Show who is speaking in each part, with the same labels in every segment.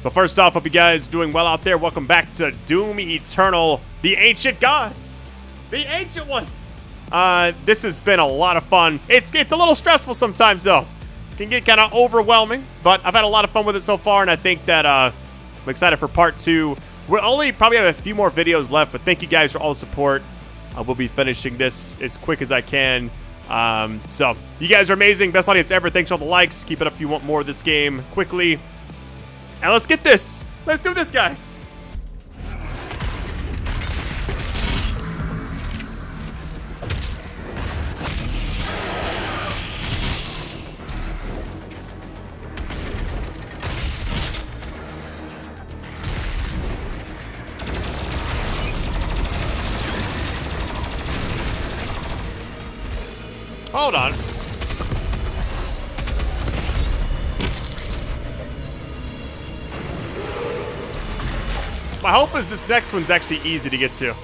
Speaker 1: So first off, hope you guys doing well out there. Welcome back to Doom Eternal, the Ancient Gods, the Ancient Ones. Uh, this has been a lot of fun. It's it's a little stressful sometimes though. Can get kind of overwhelming, but I've had a lot of fun with it so far, and I think that uh, I'm excited for part two. We'll only probably have a few more videos left, but thank you guys for all the support. I will be finishing this as quick as I can. Um, so you guys are amazing. Best audience ever. Thanks for all the likes. Keep it up if you want more of this game quickly. And let's get this. Let's do this, guys. Hold on. My hope is this next one's actually easy to get to.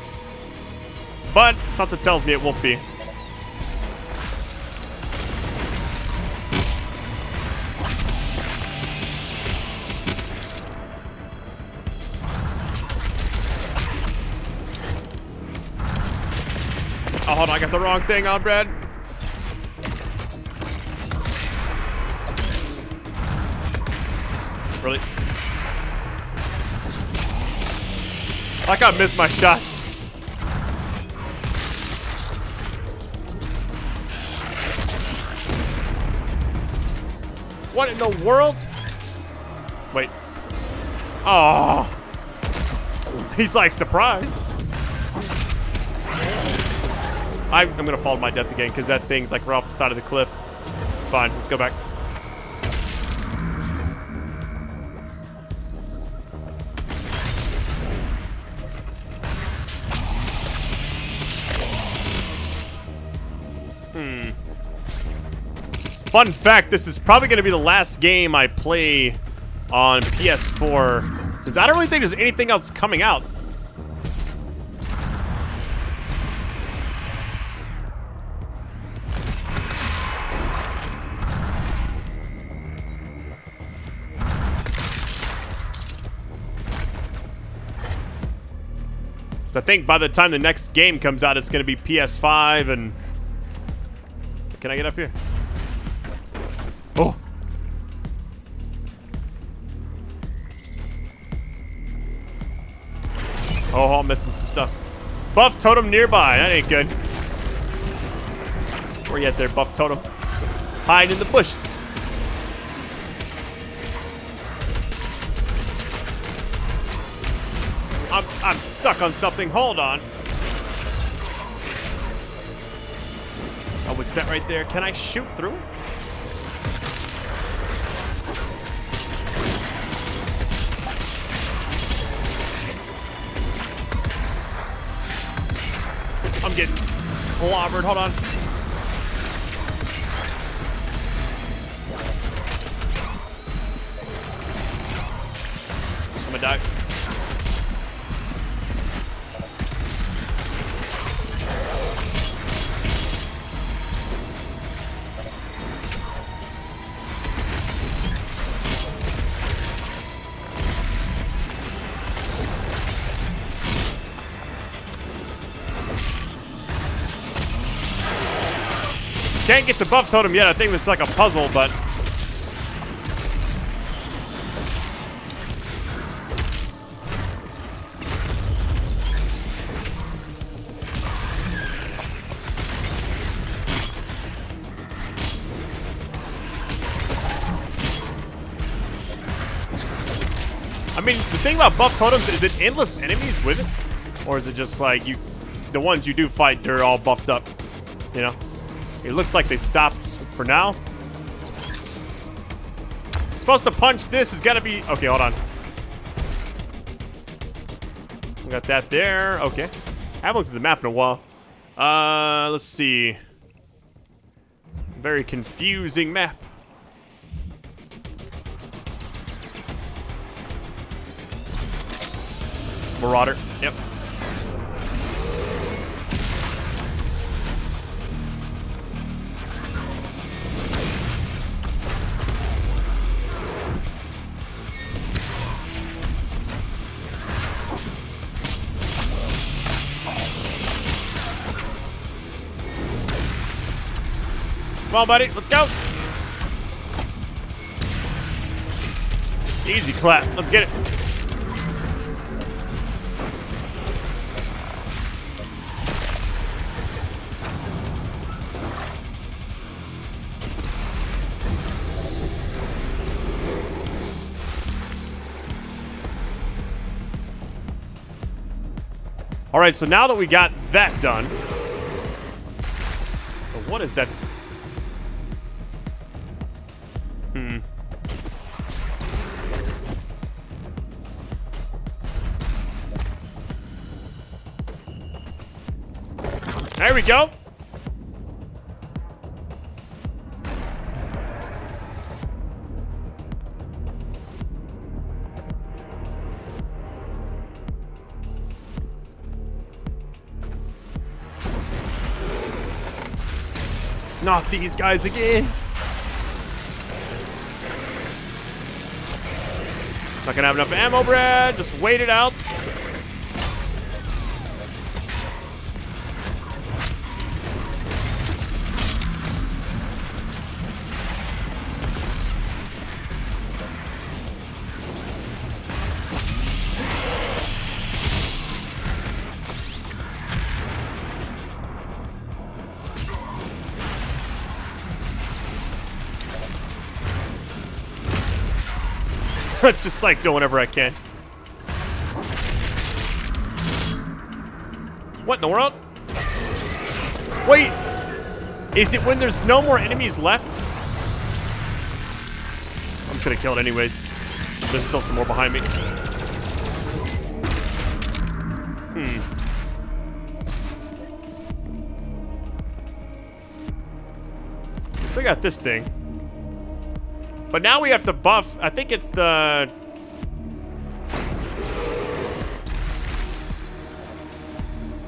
Speaker 1: But something tells me it won't be. Oh, hold on. I got the wrong thing on, Brad. Really? I missed my shots. What in the world? Wait. Oh. He's like surprised. I, I'm gonna fall to my death again because that thing's like right off the side of the cliff. It's fine. Let's go back. Fun fact, this is probably going to be the last game I play on PS4, since I don't really think there's anything else coming out. So I think by the time the next game comes out, it's going to be PS5 and... Can I get up here? Oh, I'm missing some stuff. Buff totem nearby. That ain't good. Where you at there, buff totem? Hide in the bushes. I'm, I'm stuck on something. Hold on. Oh, what's that right there? Can I shoot through it? I'm getting clobbered. Hold on. I'm gonna die. Can't get the buff totem yet. I think it's like a puzzle, but... I mean, the thing about buff totems, is it endless enemies with it? Or is it just like you, the ones you do fight, they're all buffed up, you know? It looks like they stopped for now. Supposed to punch this got to be... Okay, hold on. We got that there. Okay. I haven't looked at the map in a while. Uh, let's see. Very confusing map. Marauder. Yep. Come on, buddy. Let's go. Easy clap. Let's get it. All right, so now that we got that done, so what is that? There we go. Not these guys again. Not gonna have enough ammo, Brad. Just wait it out. Just like doing whatever I can. What in the world? Wait! Is it when there's no more enemies left? I'm just gonna kill it anyways. There's still some more behind me. Hmm. So I got this thing. But now we have to buff. I think it's the...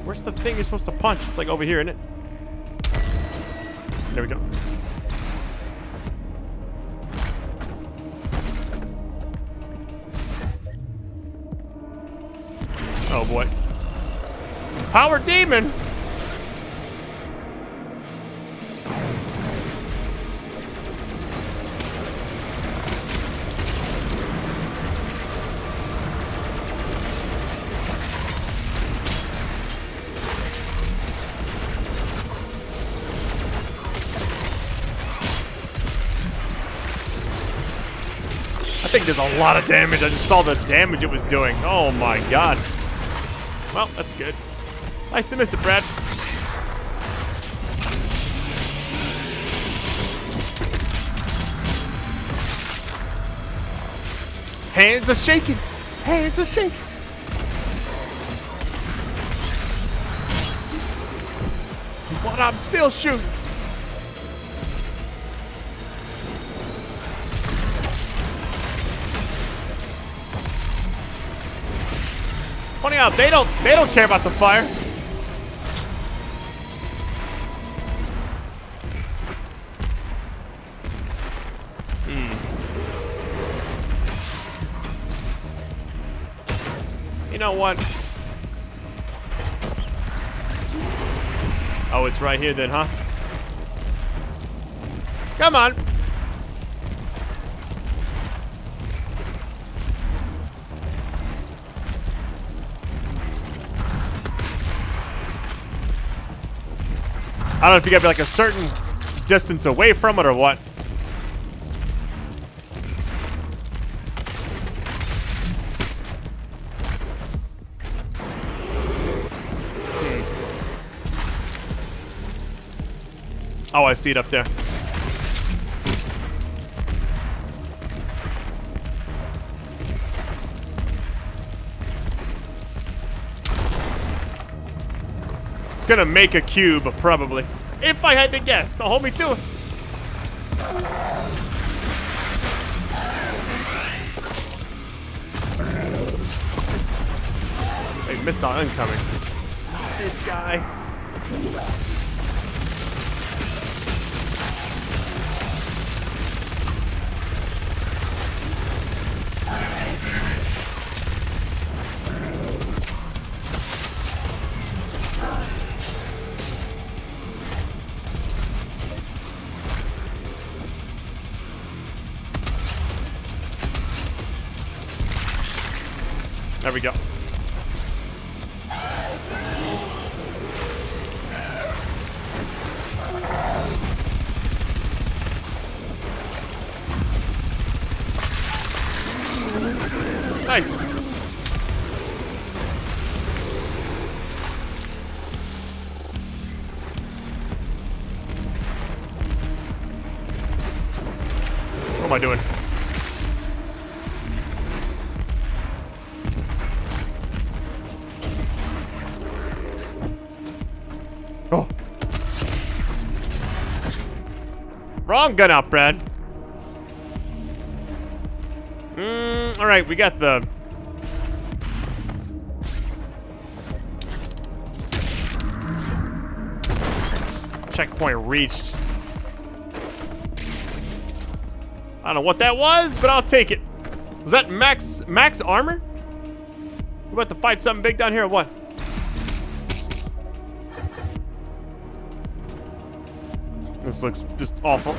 Speaker 1: Where's the thing you're supposed to punch? It's like over here, isn't it? There we go. Oh boy. Power Demon! There's a lot of damage. I just saw the damage it was doing. Oh my god. Well, that's good. Nice to miss it, Brad. Hands are shaking. Hands are shaking. But I'm still shooting. They don't they don't care about the fire. Hmm. You know what? Oh, it's right here then, huh? Come on. I don't know if you gotta be like a certain distance away from it or what. Oh, I see it up there. Gonna make a cube, probably. If I had to guess, to hold me to it. Hey, missile incoming. This guy. There we go. Wrong gun out, Brad. Mm, all right, we got the... Checkpoint reached. I don't know what that was, but I'll take it. Was that max max armor? We about to fight something big down here or what? This looks just awful.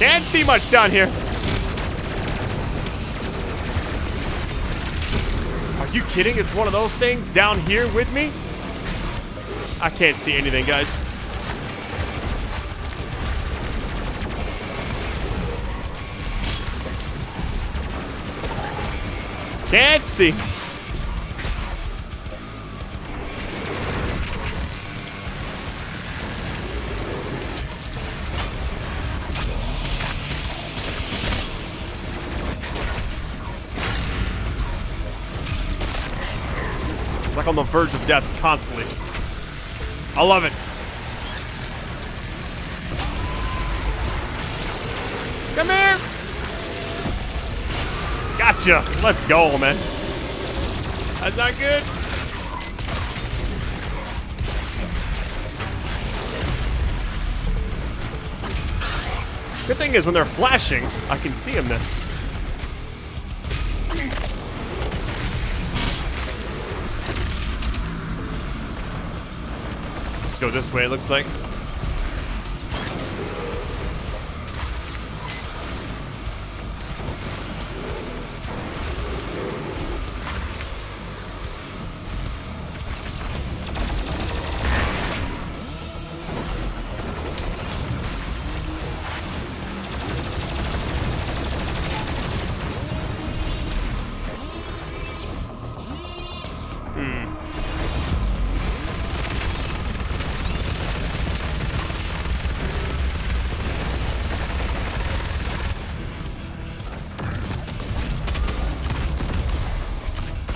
Speaker 1: Can't see much down here. Are you kidding? It's one of those things down here with me? I can't see anything, guys. Can't. Like on the verge of death constantly. I love it. Come here. Gotcha. Let's go, man. That's not good. Good thing is when they're flashing, I can see them then. Let's go this way, it looks like.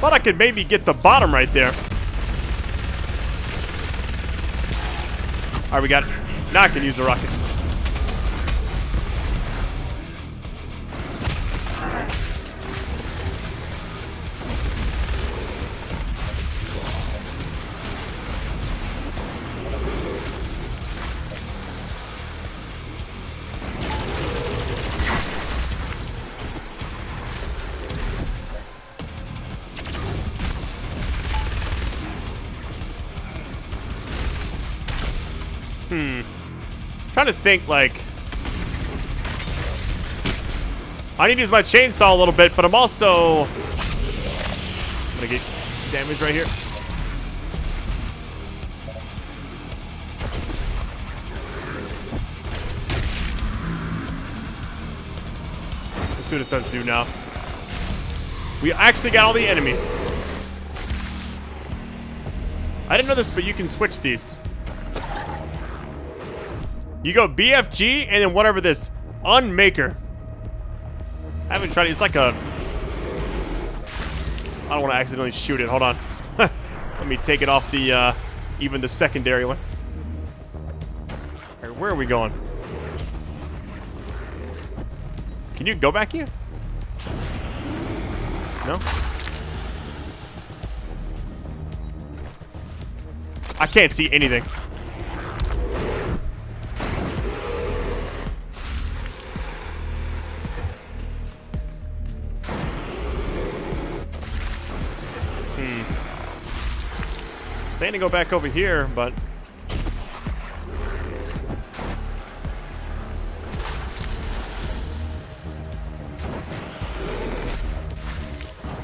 Speaker 1: I thought I could maybe get the bottom right there. Alright, we got it. Now I can use the rocket. Trying to think, like... I need to use my chainsaw a little bit, but I'm also... I'm gonna get damage right here. As soon as it says do now. We actually got all the enemies. I didn't know this, but you can switch these. You go BFG and then whatever this Unmaykr. I haven't tried it. It's like a... I don't want to accidentally shoot it. Hold on. Let me take it off the, uh, even the secondary one. Right, where are we going? Can you go back here? No? I can't see anything. Gonna go back over here, but...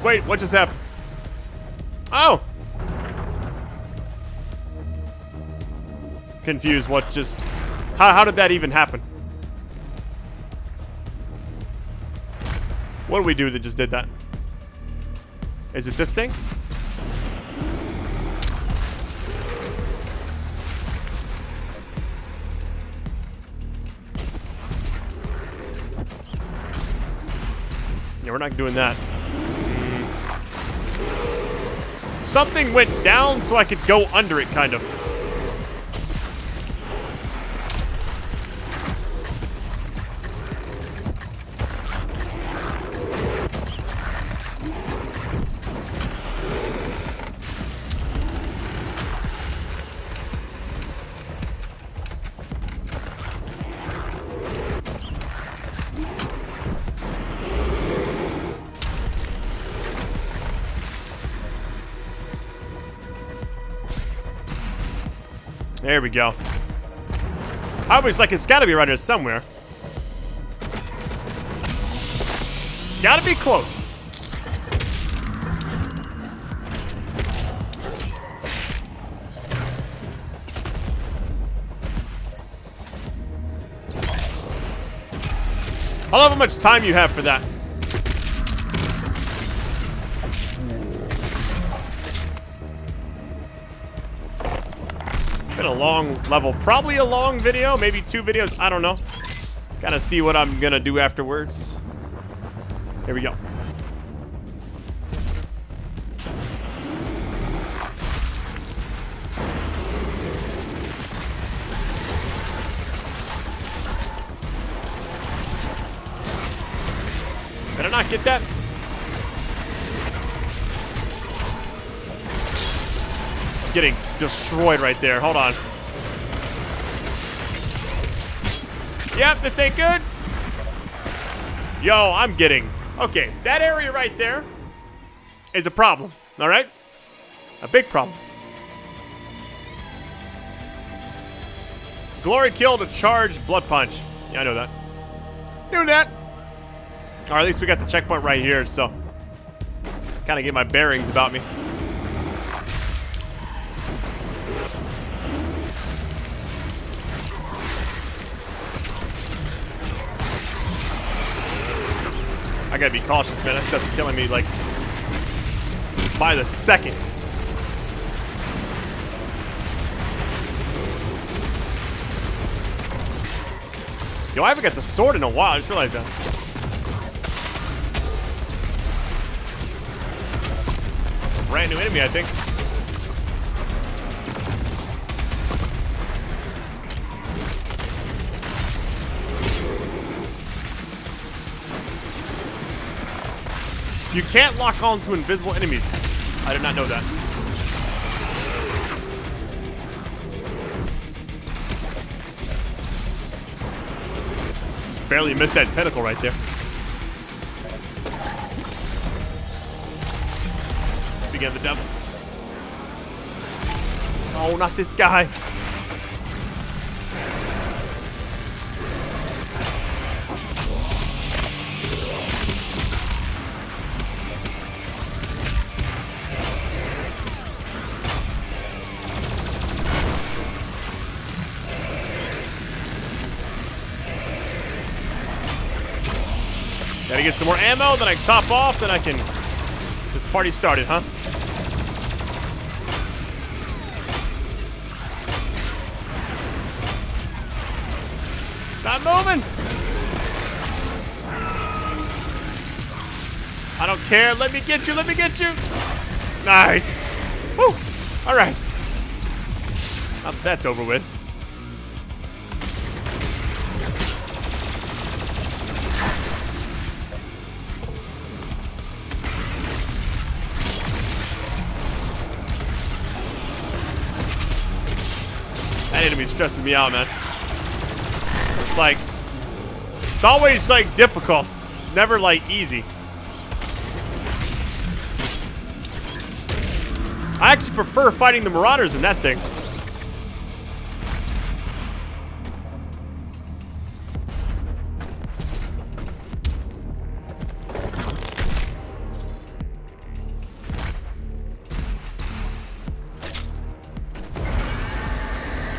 Speaker 1: Wait, what just happened? Oh! Confused what just... How, how did that even happen? What do we do that just did that? Is it this thing? We're not doing that. Something went down so I could go under it, kind of. Go. I was like, it's gotta be right here somewhere. Gotta be close. I love how much time you have for that. Level. Probably a long video. Maybe two videos. I don't know. Gotta see what I'm gonna do afterwards. Here we go. Better not get that. Getting destroyed right there. Hold on. Yep, this ain't good. Yo, I'm getting... Okay, that area right there is a problem, all right? A big problem. Glory killed a charged blood punch. Yeah, I know that. Knew that. Or at least we got the checkpoint right here, so... Kind of get my bearings about me. Gotta be cautious, man. That stuff's killing me, like, by the second. Yo, I haven't got the sword in a while. I just realized that. Brand new enemy, I think. You can't lock on to invisible enemies. I did not know that. Barely missed that tentacle right there. Speaking of the devil. Oh, not this guy. Gotta get some more ammo, then I top off, then I can... This party started, huh? Stop moving! I don't care. Let me get you. Let me get you. Nice. Woo. All right. That's over with. Stressing me out, man. It's like, it's always like difficult. It's never like easy. I actually prefer fighting the Marauders in that thing.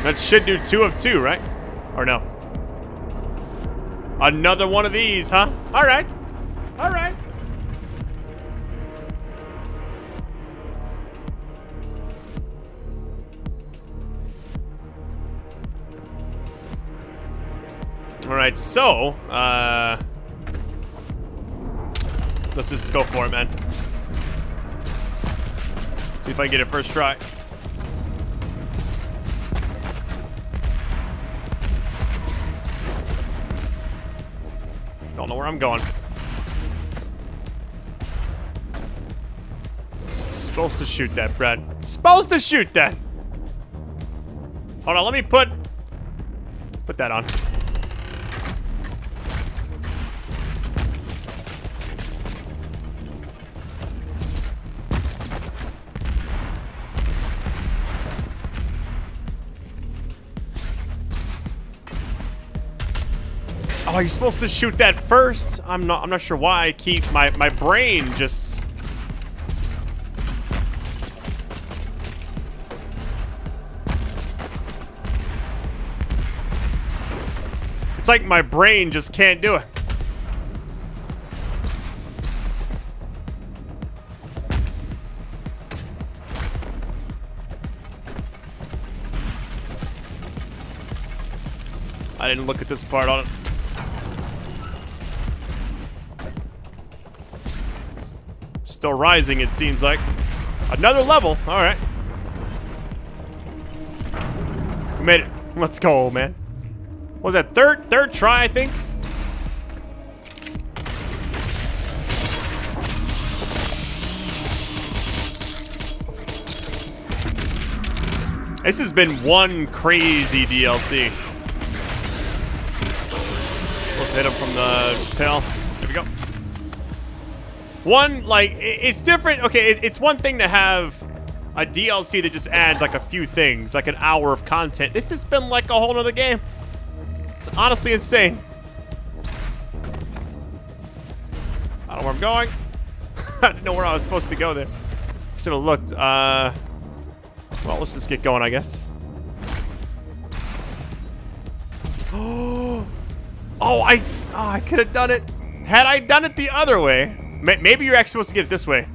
Speaker 1: That should do two of two, right? Or no? Another one of these, huh? All right. All right. All right, so, uh, let's just go for it, man. See if I can get it first try. Where I'm going. Supposed to shoot that, Brad. Supposed to shoot that. Hold on, let me put put that on. Oh, you're supposed to shoot that first? I'm not I'm not sure why I keep my my brain just It's like my brain just can't do it. I didn't look at this part on it. Still rising, it seems like. Another level. All right. We made it. Let's go, man. What was that third third try, I think? This has been one crazy DLC. Let's hit him from the tail. There we go. One, like, it's different. Okay, it's one thing to have a DLC that just adds, like, a few things, like an hour of content. This has been, like, a whole nother game. It's honestly insane. I don't know where I'm going. I didn't know where I was supposed to go there. Should have looked. Uh, well, let's just get going, I guess. Oh, I, oh, I could have done it. Had I done it the other way, maybe you're actually supposed to get it this way.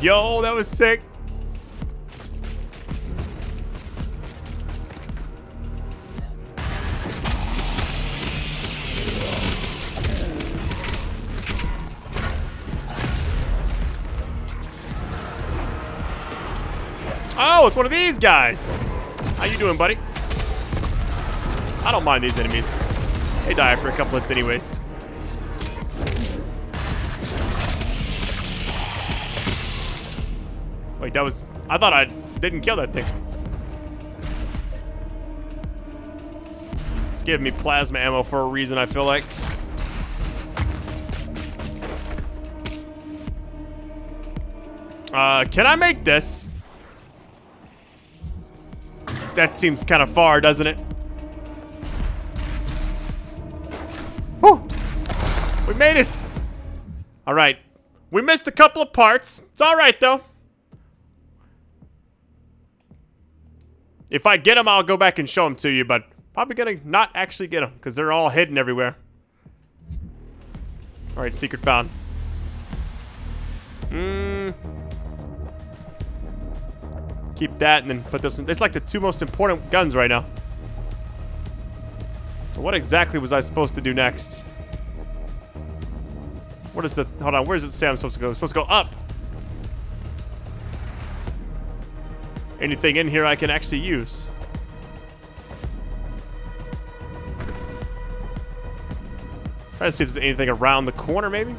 Speaker 1: Yo, that was sick. Oh, it's one of these guys. How you doing, buddy? I don't mind these enemies. They die after a couple hits anyways. Wait, that was... I thought I didn't kill that thing. It's giving me plasma ammo for a reason, I feel like. Uh, can I make this? That seems kind of far, doesn't it? Whew! We made it! Alright. We missed a couple of parts. It's alright, though. If I get them, I'll go back and show them to you, but probably gonna not actually get them because they're all hidden everywhere. All right, secret found. Hmm. Keep that and then put this. In. It's like the two most important guns right now. So what exactly was I supposed to do next? What is the? Hold on. Where does it say I'm supposed to go? I'm supposed to go up. anything in here I can actually use. Try to see if there's anything around the corner, maybe.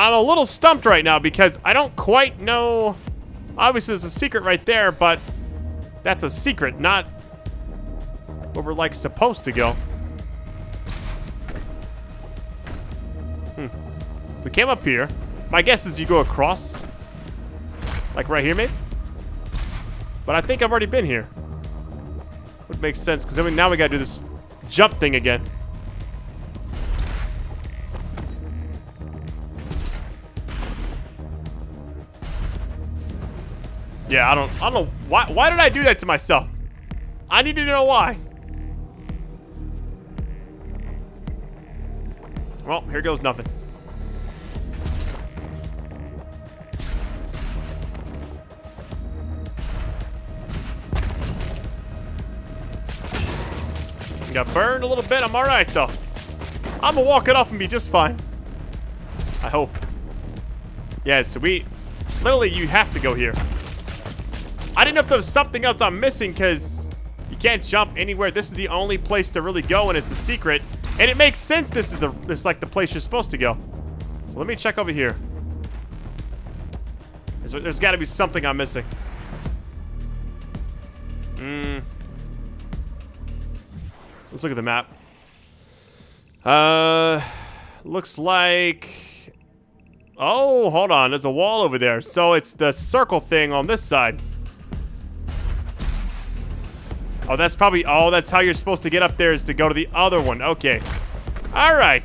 Speaker 1: I'm a little stumped right now because I don't quite know. Obviously, there's a secret right there, but that's a secret, not where we're like supposed to go. Hmm. We came up here. My guess is you go across. Like right here, maybe? But I think I've already been here. Would make sense, because I mean, now we gotta do this jump thing again. Yeah, I don't, I don't know. Why, why did I do that to myself? I need to know why. Well, here goes nothing. Got burned a little bit. I'm all right, though. I'm gonna walk it off and be just fine. I hope. Yeah, so we... Literally, you have to go here. I didn't know if there was something else I'm missing, because you can't jump anywhere. This is the only place to really go, and it's a secret. And it makes sense this is the this is like the place you're supposed to go. So let me check over here. there's, there's got to be something I'm missing. Hmm. Let's look at the map. Uh, looks like... Oh, hold on. There's a wall over there. So it's the circle thing on this side. Oh, that's probably... Oh, that's how you're supposed to get up there is to go to the other one. Okay. All right.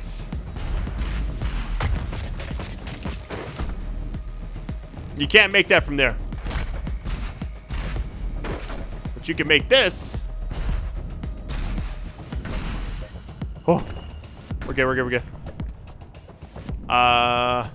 Speaker 1: You can't make that from there. But you can make this. Oh. We're good, we're good, we're good. Uh...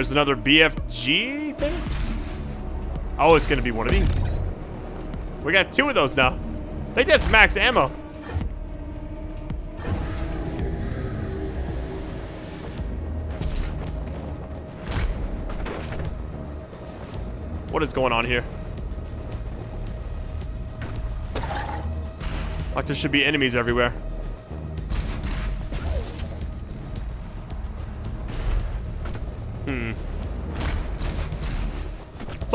Speaker 1: There's another BFG thing? Oh, it's gonna be one of these. We got two of those now. I think that's max ammo. What is going on here? Like there should be enemies everywhere.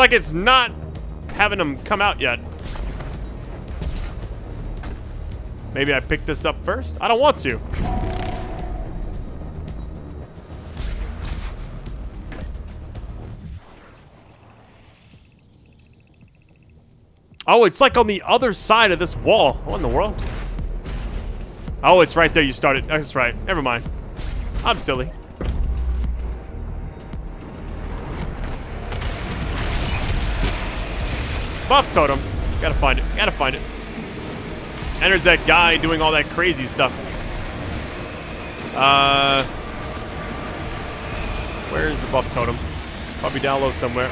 Speaker 1: Like it's not having them come out yet. Maybe I pick this up first? I don't want to. Oh, it's like on the other side of this wall. What in the world? Oh, it's right there you started. That's right. Never mind. I'm silly. Buff totem. Gotta find it. Gotta find it. And there's that guy doing all that crazy stuff. Uh, where's the buff totem? Probably down low somewhere.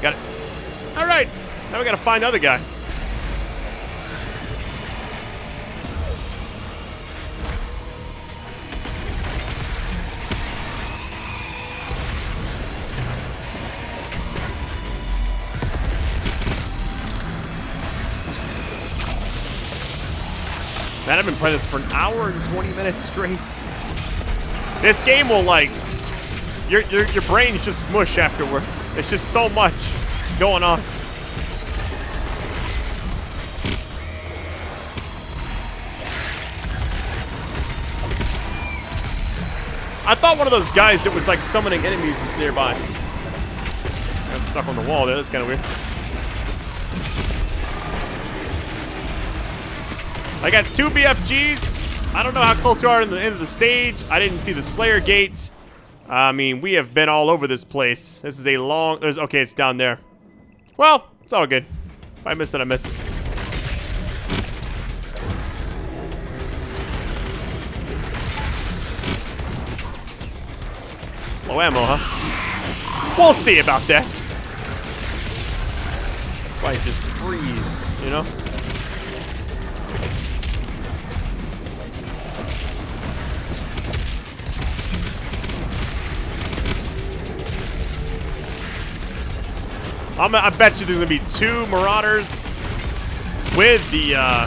Speaker 1: Got it. All right. Now we gotta find the other guy. Man, I've been playing this for an hour and 20 minutes straight. This game will, like, your, your, your brain's just mush afterwards. It's just so much going on. I thought one of those guys that was like summoning enemies was nearby. Got stuck on the wall there. That's kind of weird. I got two BFGs. I don't know how close we are in the end of the stage. I didn't see the Slayer gate. I mean, we have been all over this place. This is a long... There's Okay, it's down there. Well, it's all good. If I miss it, I miss it. Low ammo, huh? We'll see about that. Might just freeze, you know? I'm, i bet you there's going to be two Marauders with the uh,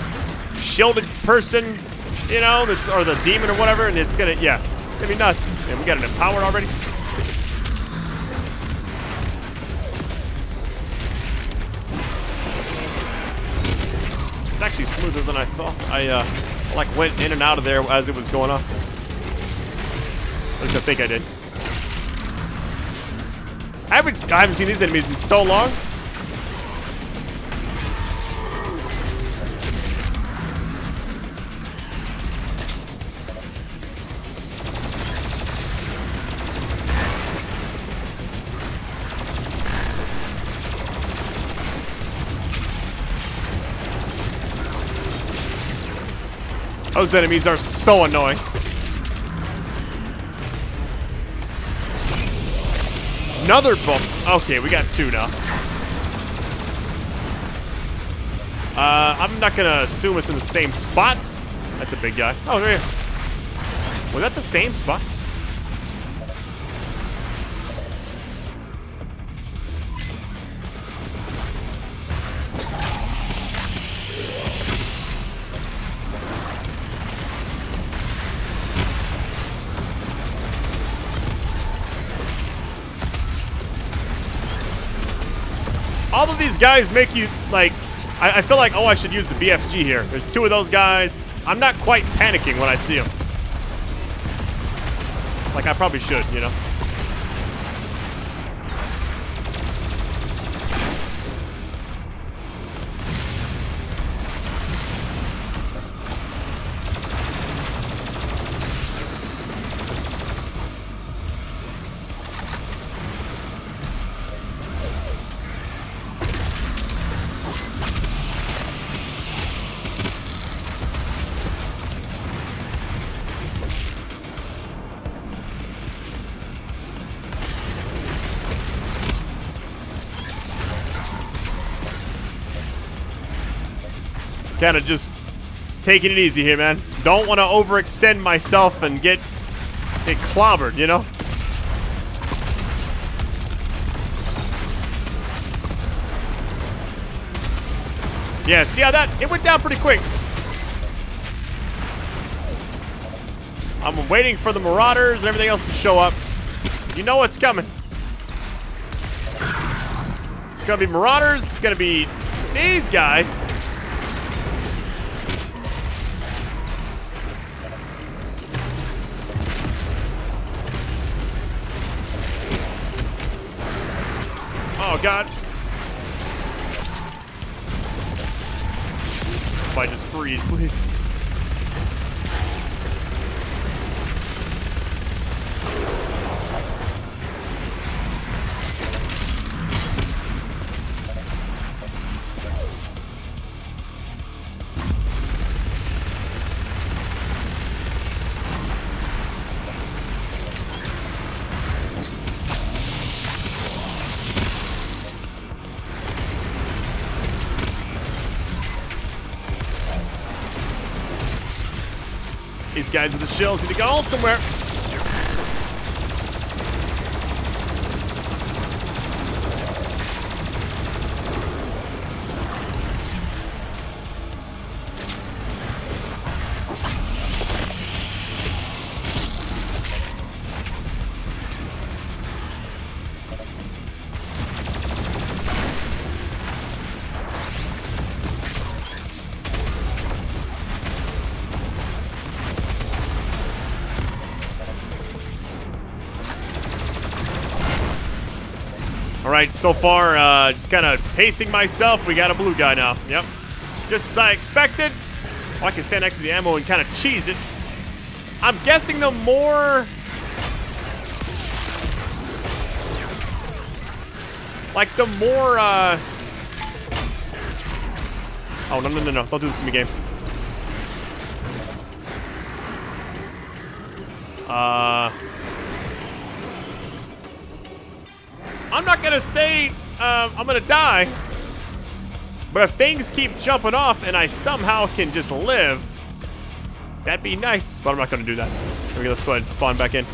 Speaker 1: shielded person, you know, this, or the demon or whatever, and it's going to, yeah, it's going to be nuts. And we got an empowered already. It's actually smoother than I thought. I, uh, like, went in and out of there as it was going up. At least I think I did. I haven't, I haven't seen these enemies in so long. Those enemies are so annoying. Another bump. Okay, we got two now. Uh, I'm not gonna assume it's in the same spot. That's a big guy. Oh, right here. Was that the same spot? All of these guys make you, like, I, I, feel like, oh, I should use the BFG here. There's two of those guys. I'm not quite panicking when I see them. Like I probably should, you know? Kind of just taking it easy here, man. Don't want to overextend myself and get, get clobbered, you know? Yeah, see how that, it went down pretty quick. I'm waiting for the Marauders and everything else to show up. You know what's coming. It's gonna be Marauders, it's gonna be these guys. God. If I just freeze, please. Guys with the shells need to go somewhere. Right, so far, uh, just kind of pacing myself. We got a blue guy now. Yep. Just as I expected. Oh, I can stand next to the ammo and kind of cheese it. I'm guessing the more... Like, the more, uh... Oh, no, no, no, no. Don't do this to me, game. Uh... I'm not gonna say uh, I'm gonna die. But if things keep jumping off and I somehow can just live, that'd be nice. But I'm not gonna do that. Okay, let's go ahead and spawn back in.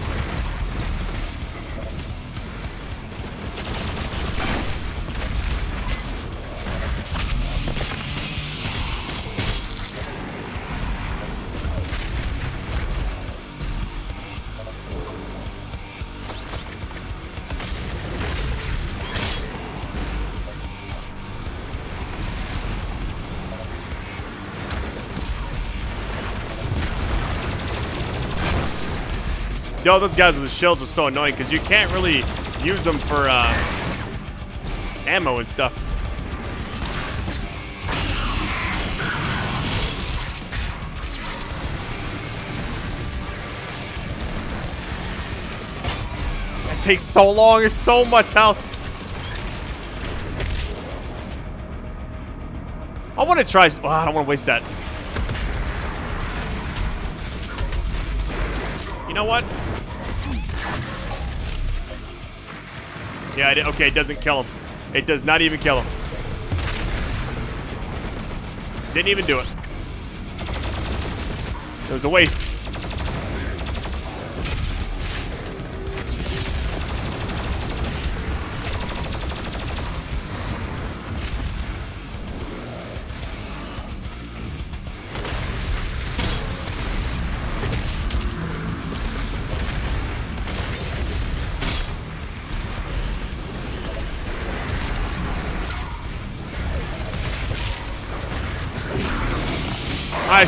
Speaker 1: Yo, those guys with the shields are so annoying because you can't really use them for uh, ammo and stuff. That takes so long. There's so much health. I want to try. Oh, I don't want to waste that. You know what? Yeah, it, okay, it doesn't kill him. It does not even kill him. Didn't even do it. It was a waste.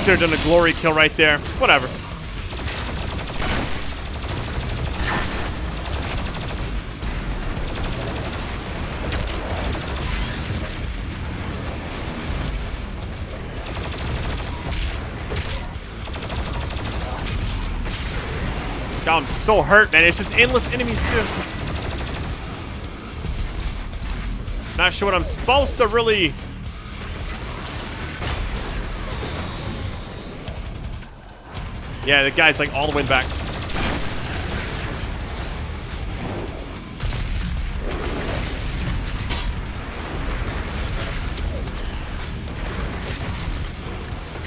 Speaker 1: Should have done a glory kill right there. Whatever. God, I'm so hurt, man. It's just endless enemies, too. Not sure what I'm supposed to really Yeah, the guy's like all the way back.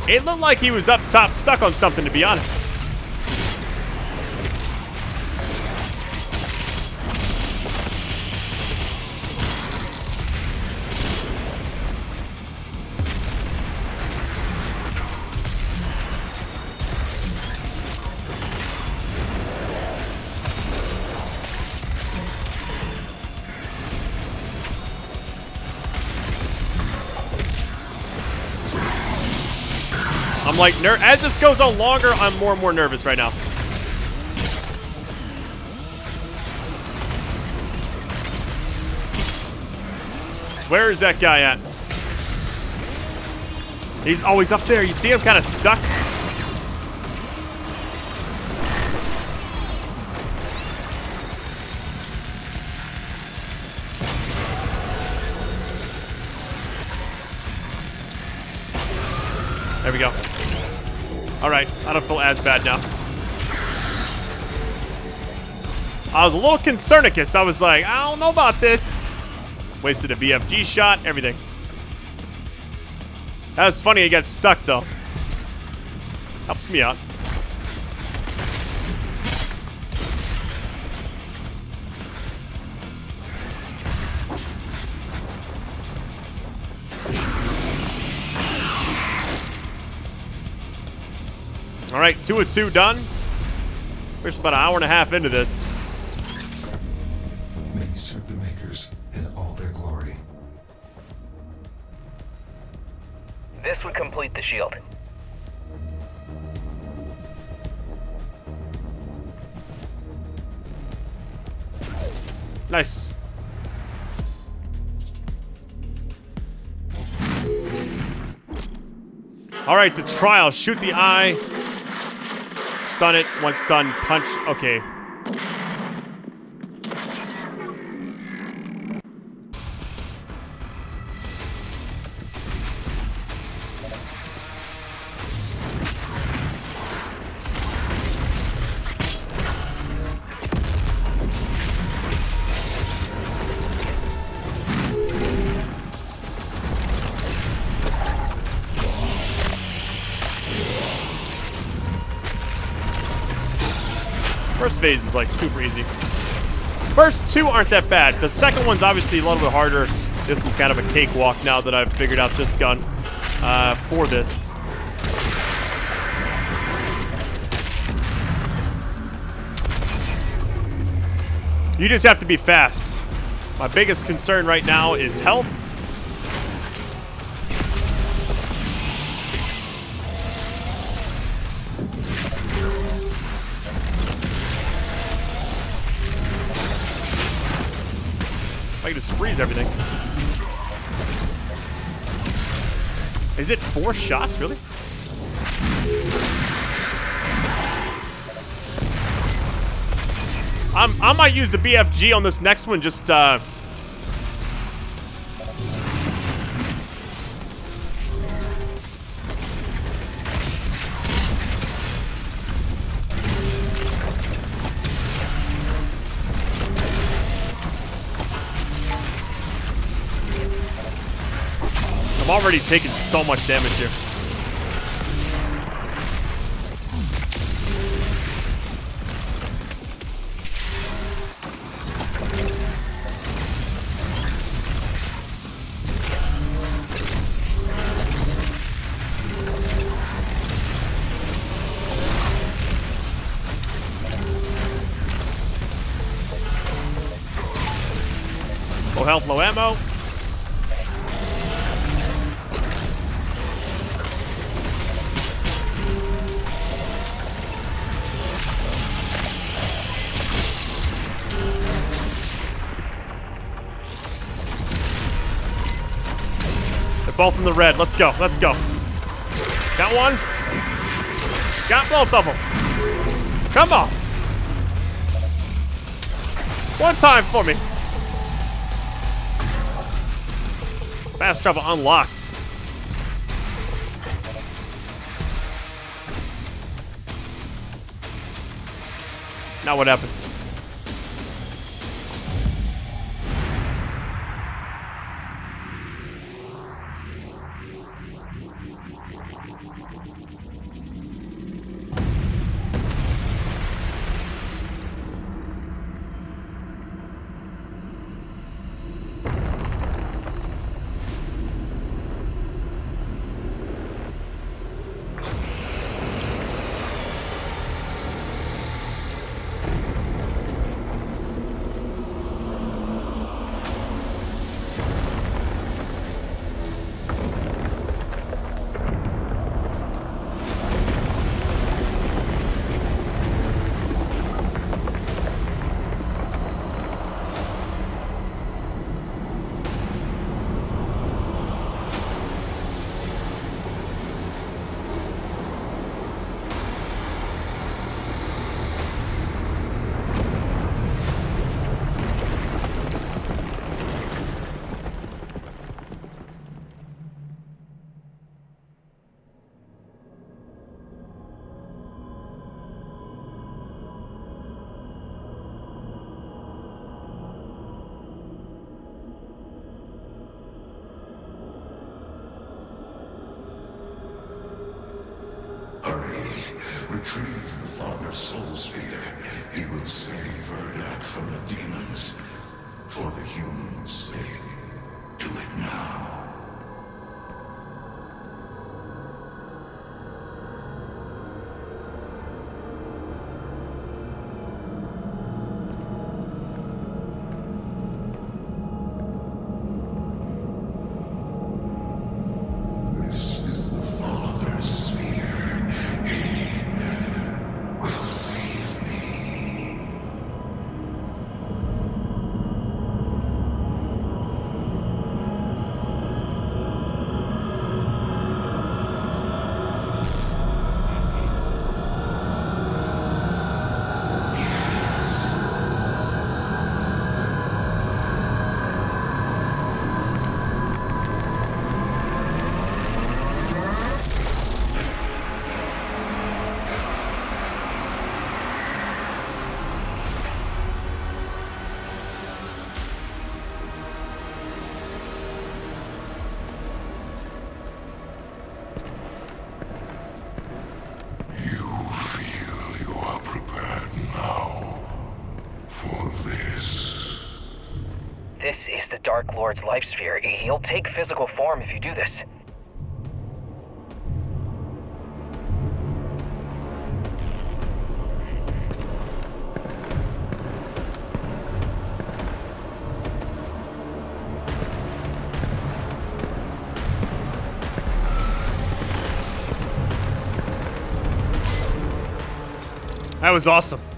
Speaker 1: It looked like he was up top stuck on something, to be honest. Like, as this goes on longer, I'm more and more nervous right now. Where is that guy at? He's always up there. You see him kind of stuck? There we go. All right, I don't feel as bad now. I was a little concerned because I was like, I don't know about this. Wasted a BFG shot, everything. That was funny, it got stuck though. Helps me out. Right, two of two done. First about an hour and a half into this.
Speaker 2: May you serve the Maykrs in all their glory.
Speaker 3: This would complete the shield.
Speaker 1: Nice. All right, the trial. Shoot the eye. Stun it. One stun. Punch. Okay. First phase is like super easy. First two aren't that bad. The second one's obviously a little bit harder. This was kind of a cakewalk now that I've figured out this gun uh, for this. You just have to be fast. My biggest concern right now is health.
Speaker 2: Is it four shots, really? I'm, I might use the BFG on this next one, just, uh... I'm already taking so much damage here. Low health, low ammo. In the red. Let's go. Let's go. Got one. Got both of them. Come on. One time for me. Fast travel unlocked. Now what happens?
Speaker 3: Dark Lord's life sphere. He'll take physical form if you do this.
Speaker 2: That was awesome.